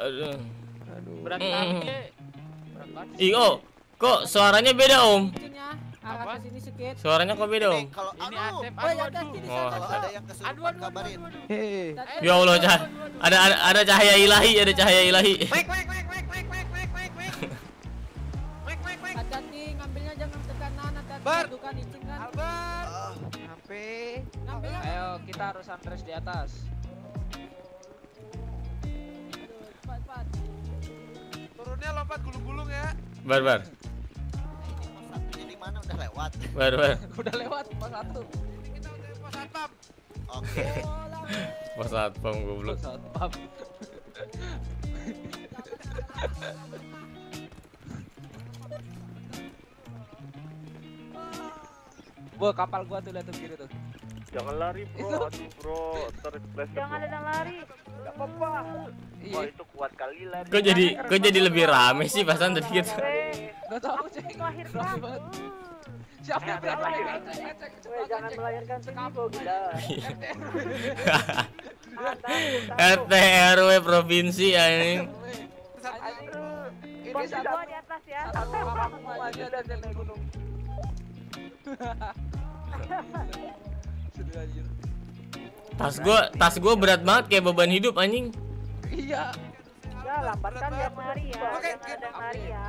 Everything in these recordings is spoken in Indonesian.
Aduh. Aduh. Berat banget. Ih, oh, kok suaranya beda, Om? Itunya, arah Apa? ke sini sedikit. Suaranya kok beda, Om? Ini kalau Ini aduh, Asep. Oh, ya Oh, ada yang Aduh, kesurupan aduh, kabarin. Hei. Ya Allah, cah. Ada ada ada cahaya ilahi, ada cahaya ilahi. Hati-hati ngambilnya jangan ke kanan, hati-hati Bar. bukan icing kan. Albert. Ah, Apa? Ngambilnya Ayo kita harus sunrise di atas. Turunnya lompat gulung-gulung ya. Bar, bar. pos satunya di mana udah lewat. Bar, bar. Udah lewat pas satu. Ini kita udah pos satpam. Oke. Pas satpam goblok. Satpam. Wah, kapal gua tuh lihat tuh kiri tuh. Jangan lari bro, aduh bro, ntar flash Jangan ada yang lari. Gak apa-apa. Wah Iya, itu kuat kali lari. Kok jadi kok jadi lebih rame sih pasan tadi gitu? Weh, enggak tahu melahirkan. Rame banget. Siapa yang Jangan bilang melahirkan. jangan gila. RT RW provinsi ya ini. Satu di atas ya. satu kampung aja dan dari gunung. Sedih anjir. Tas gua tas gua berat banget kayak beban hidup anjing. Iya. Ya, lambatkan yang lari ya. Oke, ada lari ya.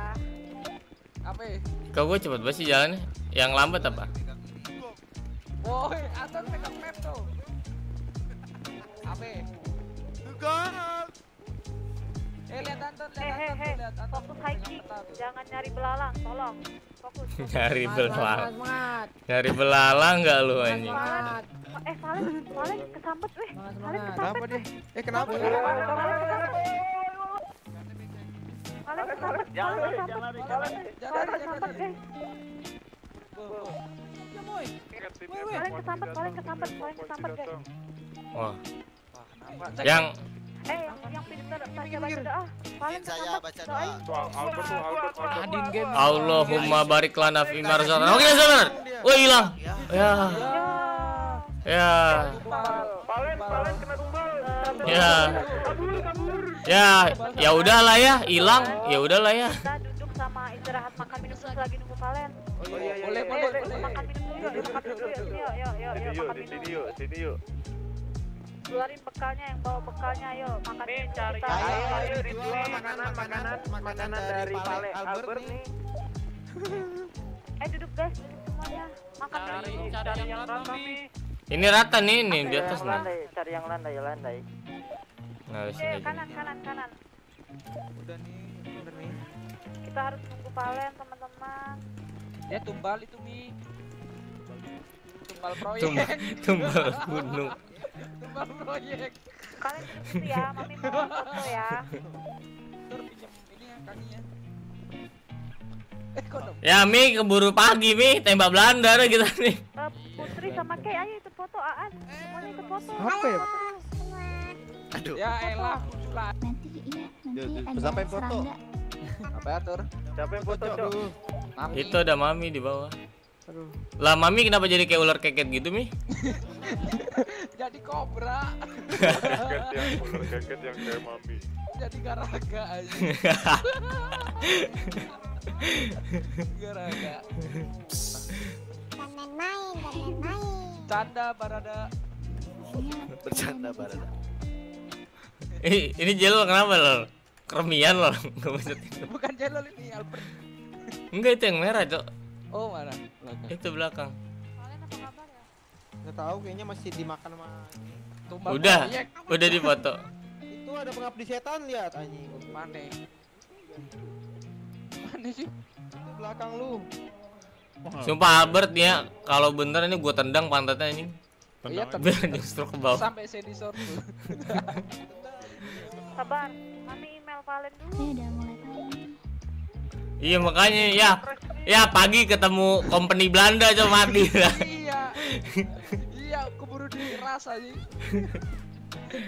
Apa? ya? Kau gua cepet banget sih jalannya. Yang lambat apa? Woi, Anton pegang map tuh. Apa? Enggak. Eh lihat Anton, Eh, lihat eh, Anton, eh. tuh, lihat Anton. Fokus hiking. Jangan nyari belalang, tolong. Fokus. Nyari belalang. Nyari belalang enggak lu anjing? Eh, Valen, Valen kesambet, weh. Semangat. kesambet. Kenapa deh? Eh kenapa? Valen kesambet. Valen kesambet. Jangan lari, jangan lari, Valen jangan lari. Jangan, Valen jangan, boy. Valen kesambet, Valen kesambet, Valen kesambet, guys. Wah, yang Eh, yang pintar baca baca doa. Valen Izin saya baca doain. doa. Tuh Albert tuh Albert Albert. Adin game. Allahumma barik lana fi ma razaqtana. Oke, sabar. Wah, hilang. Ya. Ya. Ya. Palen, palen kena tumbal. Ya. Ya, ya udahlah ya, hilang. Ya udahlah ya. Kita duduk sama istirahat makan minum terus lagi nunggu Valen. Oh iya iya. Boleh, iya. boleh, Eh, boleh. Makan minum dulu makan minum dulu yuk. Yuk, yuk, yuk, yuk, sini yuk, sini yuk. Keluarin bekalnya yang bawa bekalnya yuk. Makan Nih cari kita. Ayo, ayo, ayo, ayo, dijual nih, makanan, makanan, makanan dari dari Pale Albert Albert nih. Eh duduk guys, duduk semuanya. Makan Cari, cari yang rata nih. Ini rata nih, nih di atas nih. cari yang landai, landai. Nah, di Eh, sini aja. kanan, kanan, kanan. Udah nih, bener nih. Kita harus nunggu Valen teman-teman. Dia tumbal itu Mi. Tumbal proyek. Tumbal, tumbal gunung. Tumbal proyek. Kalian duduk situ ya, mami mau foto ya. Tur pinjam ini ya kakinya. Eh kok? Ya, Mi keburu pagi, Mi. Tembak Belanda dah kita nih. Eh, Putri sama Kay, ayo ikut foto Aan. Semuanya ikut foto. Apa ya? Aduh. Ya elah munculan. nanti iya Ya, nanti ada sampai foto. Apa ya Tur? Siapa yang foto, Cok? Itu ada Mami di bawah. Aduh. Lah, Mami kenapa jadi kayak ular keket gitu, Mi? Jadi kobra. Keket yang ular yang kayak mami. Jadi garaga aja. garaga. jangan main jangan main Canda barada. Bercanda barada. Eh, ini jelol kenapa? Keremian, Lol. Enggak maksud itu. Bukan jelol ini Albert. Enggak, itu yang merah, Cok. Oh mana? Belakang. Itu belakang. Nggak tahu kayaknya masih dimakan sama Tumbal Udah, proyek. udah difoto. itu ada pengabdi setan lihat anjing Mana? Mana sih? itu belakang lu Sumpah Albert ya, kalau bener ini gua tendang pantatnya ini. Iya justru ke bawah. Sampai sensor tuh. Sabar, mami email Valen dulu. ini udah mulai Iya makanya ya, ya pagi ketemu company Belanda coba mati. iya. iya, keburu diras aja.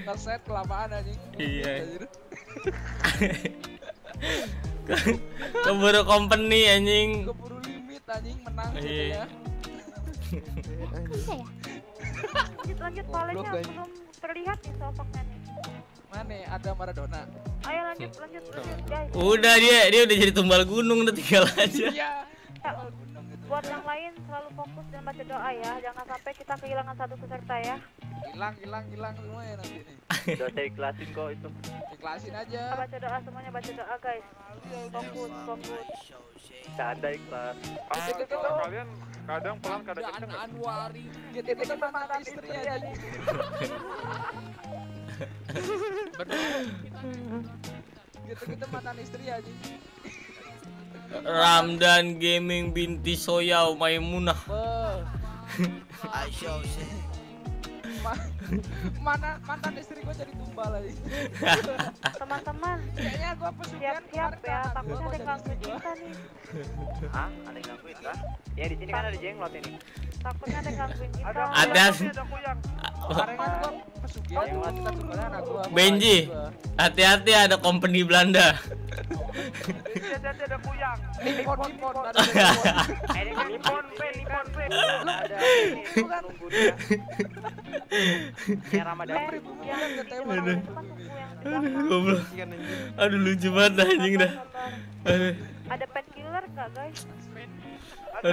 Ngeset kelamaan aja. Iya. Keburu company anjing. Keburu limit anjing menang gitu Iya. ya. bisa ya Lanjut lanjut guys. belum terlihat nih sosoknya nih. Mana ada Maradona? Ayo lanjut, lanjut, lanjut, guys. Udah dia dia udah jadi tumbal gunung udah tinggal aja. Iya. Buat yang lain selalu fokus dan baca doa ya. Jangan sampai kita kehilangan satu peserta ya. Hilang, hilang, hilang semua ya nanti nih. Udah saya ikhlasin kok itu. Ikhlasin aja. Baca doa semuanya baca doa guys. Fokus, fokus. Canda ikhlas. Ah, kalian kadang pelan kadang kenceng. nggak? Anwari. Gitu gitu mantan istri aja. Gitu-gitu mantan istri aja. Ramdan Gaming binti Soyau Maimunah. Oh. Aisyah Hussein mana mantan istri gue jadi tumbal eh. lagi teman-teman kayaknya gue pesugihan siap siap ya takutnya ada yang gangguin kita nih. Ah ada yang gangguin kah ya di sini kan ada jenglot ini. Takutnya ada yang gangguin kita. Ada ada. Kan Benji, hati-hati ada company Belanda ada kuyang. Nippon, Nippon, ada Nippon. Nippon, Nippon, Lu ada kan. Aduh. Lucu banget anjing dah. Aduh. Ada pet killer kah, guys? Mau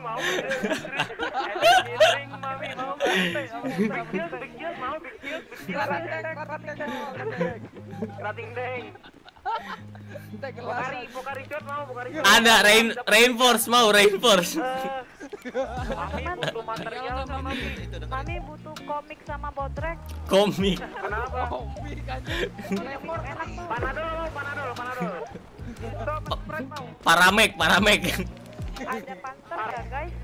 mau mau mau Teh gelas. Pokari, pokari shot mau, pokari shot. Ada rain reinforce mau reinforce. Mami butuh material sama Mami. Mami butuh komik sama botrek. Komik. Kenapa? Komik aja. Lemor enak tuh. Panadol mau, panadol, panadol. Stop, Sprite mau. Paramek, paramek. Ada panter ya guys.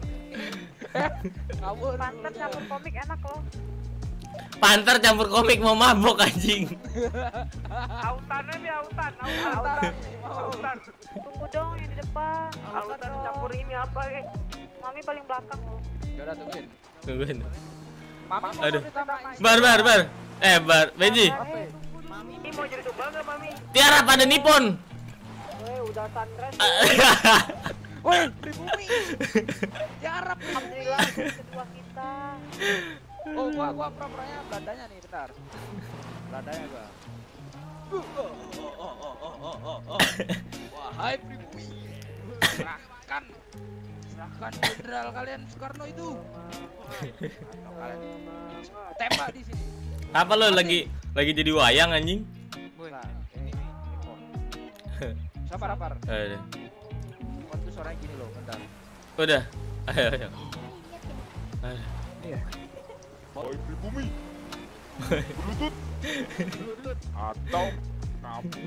Kabur. Panter campur komik enak loh. Panter campur komik mau mabok anjing. Autannya nih, autan, autan. Autan. Tunggu dong yang di depan. Autan campur ini apa, eh? Mami paling belakang loh. Yaudah tungguin. Tungguin. Mami mau Aduh. Bar bar bar. Eh bar, Benji. Eh, Ini mau jadi tumbal nggak, Mami? Tiara pada Nippon. weh udah sunrise. Woi, pribumi. Jarap pribumi. Alhamdulillah kedua kita. Oh, gua gua pura-puranya Belandanya nih, bentar. Belandanya gua. Wahai pribumi. Serahkan. Serahkan jenderal kalian Soekarno itu. Kalian tembak di sini. Apa lo lagi lagi jadi wayang anjing? Nah, ini. Sabar, sabar. Eh, Waktu suaranya gini loh, bentar. Udah. Ayo ayo. Ayo. Wahai pribumi, berlutut, atau kamu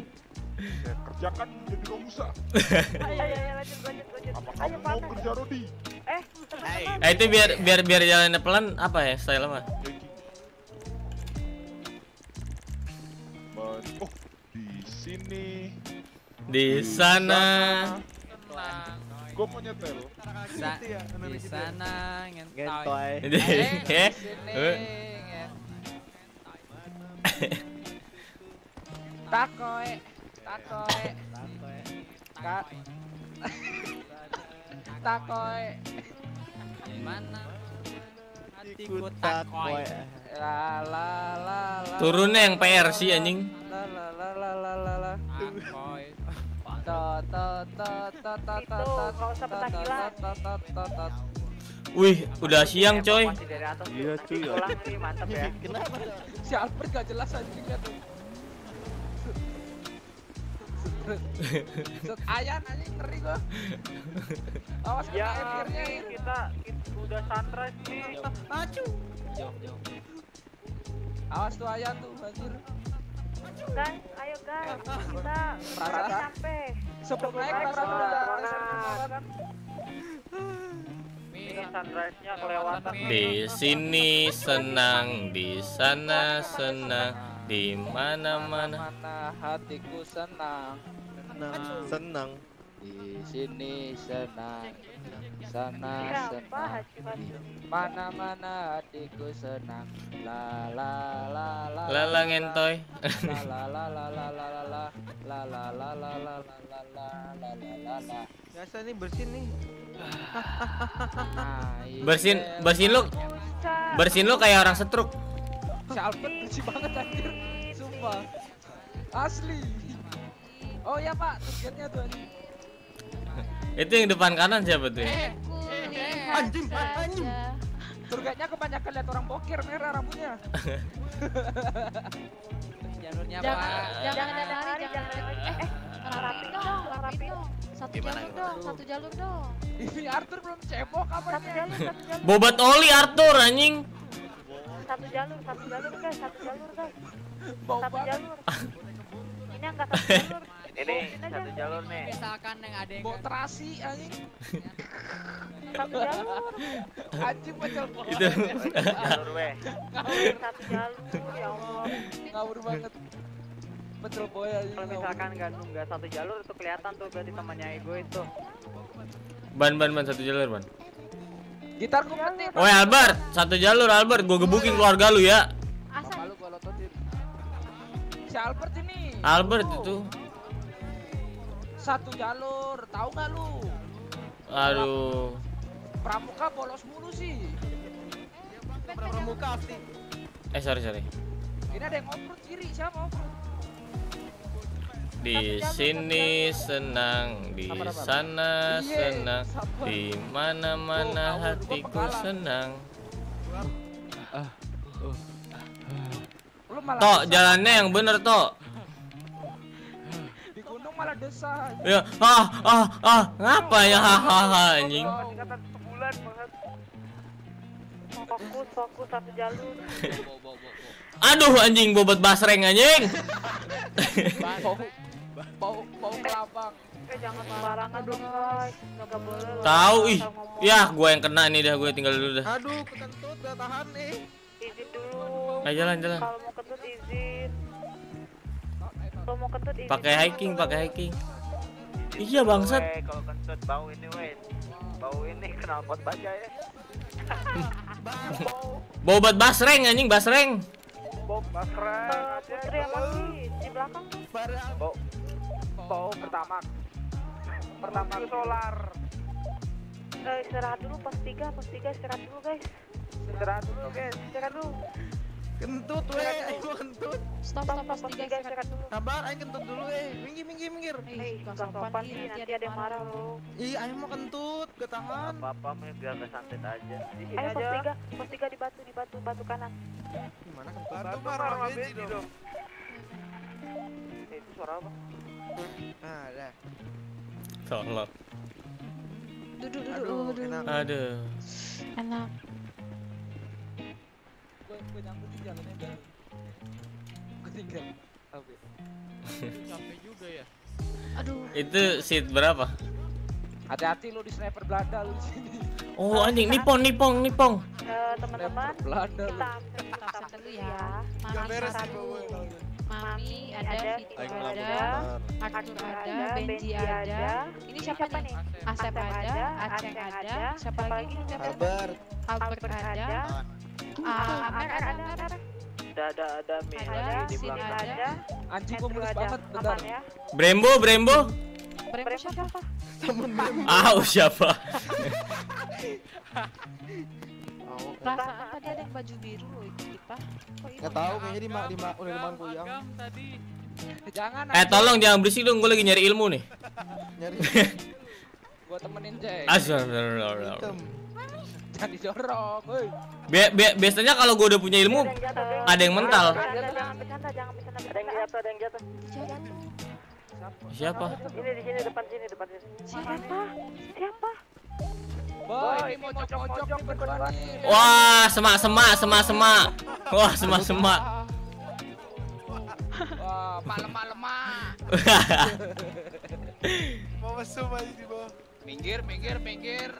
saya kerjakan menjadi Romusa. Ayo ayo ayo lanjut lanjut lanjut. Apa Ayo kamu mau panas. kerja Rodi? Eh teman-teman. Eh itu biar biar biar jalannya pelan apa ya style mah? Oh, di sini Di sana. Gue mau nyetel. Di sana eh. Hatiku takoy. La la la la. Turunnya yang PR sih anjing. La la la la la la la. Wih, udah siang coy. Dari atas. Iya, cuy. Mantap ya. Kenapa? Si Albert gak jelas anjing kan tuh. Set ayan anjing ngeri gua. Awas Ya, airnya nih, kita, kita udah sunrise nih. Awas tuh ayan tuh anjir. Guys, ayo guys. Kita sampai. Sebelum naik udah Ini sunrise-nya kelewatan. Di sini senang, di sana senang, di mana-mana. mana hatiku senang. Senang. Senang. Di sini senang. Sana senang. Fadil? Mana-mana hatiku senang. La la la la. Lala ngentoy. La la la la la la la la la la la la la la la la la la la. Biasa nih bersin nih. Nah, iya. Bersin bersin lu bersin lu kayak orang setruk. Si bersih banget anjir. Sumpah. Asli. Oh ya pak, tiketnya tuh anjing. Itu yang depan kanan siapa tuh? ya? Anjing, anjing. Tour guide-nya kebanyakan lihat orang bokir merah rambutnya. Jalurnya Jangan, Pak. jangan ada lari, jangan ada lari. Eh, eh, rapi dong, rapi dong. Satu Gimana, jalur dong, satu jalur dong. Ini Arthur belum cebok Satu kabarnya. jalur, satu jalur. Bobat oli Arthur anjing. Satu jalur, satu jalur guys, satu jalur guys. Bau Satu banget. jalur. Ini enggak satu jalur. Ini aja. satu jalur nih. Misalkan yang ada yang terasi anjing. Satu jalur, Anjing pecel boy. Itu. Jalur weh. satu jalur. Ya Allah. Ngawur banget. Pecel boy anjing. Kalau misalkan nggak nggak satu jalur itu kelihatan tuh berarti temannya ego itu. Ban ban ban satu jalur ban. Gitar kompetit. Woi Albert, satu jalur Albert, gua gebukin keluarga lu ya. Bapak Asal lu gua lototin. Si Albert ini. Albert Oh, itu. Satu jalur, tahu nggak lu? Aduh. Pramuka bolos mulu sih. Pramuka sih. Eh sorry sorry. Ini ada yang off-road kiri, siapa off-road? Di sini senang, di sana senang, di mana-mana hatiku senang. Lu malah Tok, jalannya yang bener Tok. Malah desa. Ya, ah, ah, ah, ngapa ya hahaha anjing? Tingkatan sebulan banget. Fokus, fokus satu jalur. Aduh anjing bobot basreng anjing. Bau bau bau kelabang. Eh jangan sembarangan dong guys. Nggak boleh. Tahu ih. Ya, gua yang kena nih dah, gua tinggal dulu dah. Aduh, kentut gak tahan nih. Izin dulu. Ayo jalan jalan. Kalau mau kentut izin. Kalau mau kentut izin. Pakai hiking, pakai hiking. Iya bangsat. Weh, kalau kentut bau ini weh. Bau ini kenal pot baja ya. Bobot basreng anjing, basreng. Bob Basra. Eh, Putri sama di di belakang. Bau bau pertama. Pertama solar. Eh, istirahat dulu pas tiga, pas tiga istirahat dulu guys. Istirahat dulu guys. Istirahat dulu. Kentut weh, ayo kentut. stop Stop, stop pas istirahat dulu. Sabar, ayo kentut dulu eh. Minggir, minggir, minggir. Eh, gak sopan nih, nanti ada yang marah loh. Ih, ayo mau kentut, gak tahan. Apa-apa mah biar gak santet aja. Ayo pas aja. tiga, pas tiga di batu, di batu, batu kanan. Gimana kentut? Batu marah benji dong. Eh, itu suara apa? Ah, ada. Tolong. Duduk duduk. Aduh, Aduh, enak. Gue nyangkut di jalannya dah. Gue tinggal. Oke. Aduh. Itu seat berapa? Hati-hati lu di sniper Belanda lu di sini. Oh anjing, nipong, nipong, nipong. Eh, teman-teman, Belanda kita kita dulu ya. ya. Mami, Satu, Mami ada, ada, Vito ada, ada, Arthur ada, Benji ada. Ini siapa nih? Asep ada, Aceng ada, siapa lagi? Albert. Albert ada, Ah, Amer ada, Amer. Ada, ada, ada Ada, lagi di sini belakang. ada. Anjing gue Andrew mulus ada. banget, bentar. Ya. Brembo, Brembo. Brembo Brembo siapa? siapa? Ah, siapa? Perasaan tadi ada yang baju biru kita. Kok ini? Gak tahu kayaknya di mak di mak udah di mak kuyang. Jangan Eh tolong jangan berisik dong, gue lagi nyari ilmu nih. Nyari Gue temenin Jack. Astagfirullah. Jangan didorong, woi. Bi- bi- biasanya kalau gue udah punya ilmu, Ada yang mental. Jangan, jangan bercanda, jangan bercanda. Ada yang jatuh, ada yang jatuh. Jatuh. Siapa? Ini di sini depan sini, depan sini. Siapa? Siapa? Boy, ini mojok-mojok nih berdua nih. Wah, semak semak semak semak. Wah, semak semak. Wah, malam-malam Mau mesum aja di bawah. Minggir, minggir, minggir.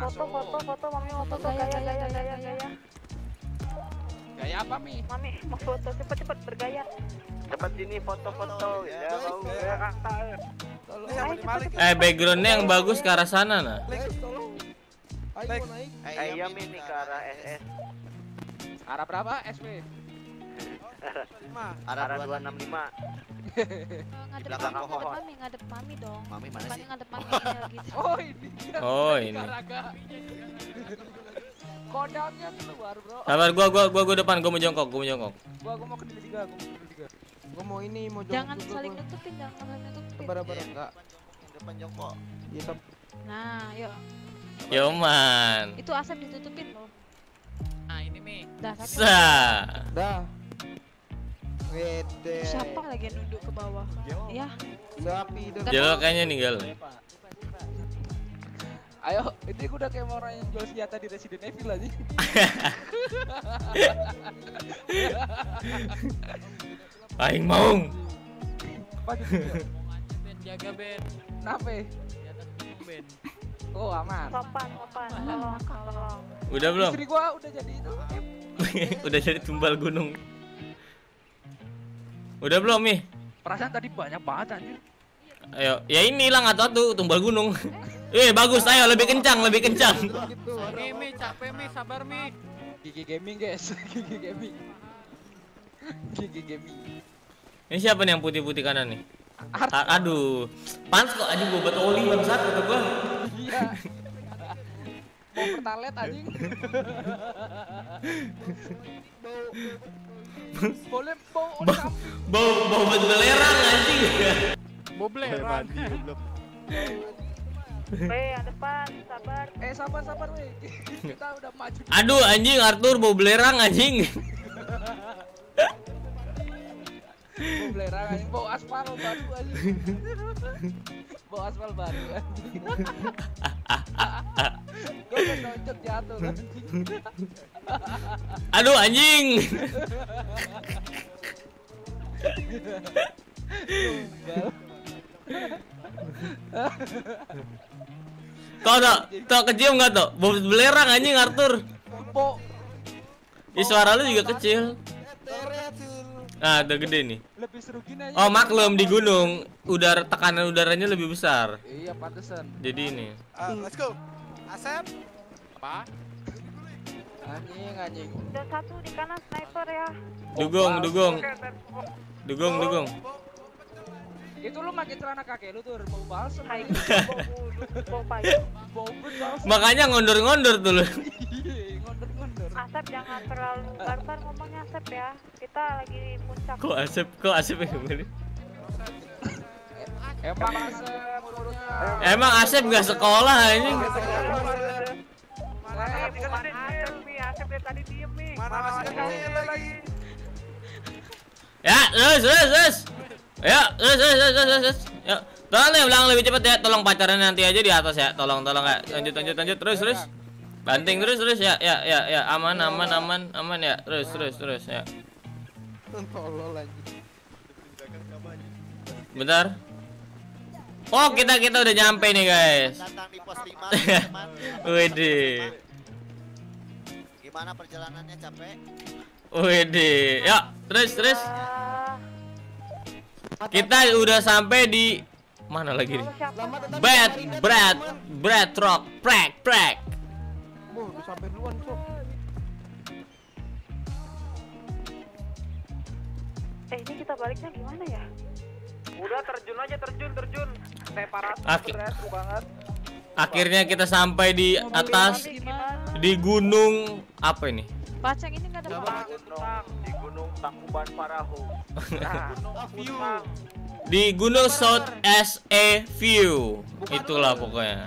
Eh, foto, foto, foto, mami mau foto, gaya, gaya, gaya, gaya. Gaya apa, Mi? Mami mau foto, cepet, cepet bergaya. Cepat sini foto-foto. Ya, mau ya cepet, cepet. Eh, backgroundnya yang bagus ke arah sana nah. tolong. Ayo naik. Ayam ini ke arah SS. Arah berapa? SW. Arah 265. Eh, Ngadep belakang mami, ngadep pohon. mami, ngadep mami dong. Mami mana sih? ngadep mami ini lagi. Oh, ini dia. Oh, ini. Kodamnya keluar, Bro. Sabar gua gua gua gua depan, gua mau jongkok, gua mau jongkok. Gua gua mau ke tiga, gua mau ke tiga. Gua mau ini mau jongkok Jangan saling nutupin, jangan saling nutupin. Sabar sabar enggak. Depan jongkok. Iya, Sob. Nah, yuk. Yo man. Itu asap ditutupin loh. Nah, ini Mi. Dah. Dah. Wede. Siapa lagi yang nunduk ke bawah? Ya, Sapi itu. Jalo kayaknya ninggal. Ayo, ini gua udah kayak mau orang yang jual senjata di Resident Evil aja. Aing mau. Apa gitu? Ben jaga Ben. Kenapa? Ben. Oh, aman. Sopan, sopan. Tolong, tolong. Udah belum? Istri gua udah jadi itu. Udah jadi tumbal gunung. Udah belum nih? Perasaan tadi banyak banget anjir. Ayo, ya inilah nggak tahu tuh tumbal gunung. Eh bagus, ayo lebih kencang, lebih kencang. Gitu. Mi, Mi, capek Mi, sabar Mi. Gigi gaming, guys. Gigi gaming. Gigi gaming. Ini siapa nih yang putih-putih kanan nih? A- aduh, panas kok anjing gua buat oli bangsat kata gua. Iya. Mau pertalet anjing. Boleh bau Ba- bau bau buat belerang anjing. Bobleran. Weh, yang depan, sabar. Eh sabar sabar weh. Kita udah maju. Aduh anjing Arthur bau belerang anjing. Bau belerang anjing, bau aspal baru anjing. Bau aspal baru anjing. Gue udah nonjok jatuh anjing. Aduh anjing. Kau tak tak kecium nggak tuh? Bau belerang anjing Arthur. Bau Ih suara lu juga kecil. Nah, udah gede nih. lebih seru gini aja. Oh maklum di gunung udara tekanan udaranya lebih besar. Iya pantesan. Jadi ini. Ah, let's go. Asep. Apa? Anjing anjing. Dan satu di kanan sniper ya. Dugong, dugong, dugong, dugong. Itu lu pakai celana kakek lu tuh bau balsam. Hai, bau payung. Balsam. Makanya ngondor-ngondor tuh lu. Iya, ngonder-ngonder. Asep jangan terlalu barbar ngomongnya Asep ya. Kita lagi puncak. Kok asep, kok asep yang gini? Emang mulutnya. Emang asep nggak sekolah anjing. Saya dari tadi diem Mi. Mana masih kecil lagi. Ya, terus, terus, terus. Ya, terus, terus, terus, terus, terus. Ya, tolong nih ulang lebih cepet ya. Tolong pacaran nanti aja di atas ya. Tolong, tolong ya. Lanjut, lanjut, lanjut. Terus, terus. Banting terus, terus ya, ya, ya, ya. Aman, aman, aman, aman ya. Terus, terus, terus ya. Tolol anjing. Bentar. Oh, kita kita udah nyampe nih guys. Datang di pos 5 teman. Wede. Gimana perjalanannya capek? Wede. Ya, terus, terus. Kita udah sampai di mana lagi nih? Bad, Brad, Brad Rock, udah sampai duluan, Sob. Eh ini kita baliknya gimana ya? Udah terjun aja terjun terjun. Aki- beres banget. Akhirnya kita sampai di atas Gimana? Di gunung apa ini? Paceng ini nggak ada apa di Gunung Tangkuban Parahu. Nah, Gunung Puntang. Di gunung South SE View. Itulah pokoknya.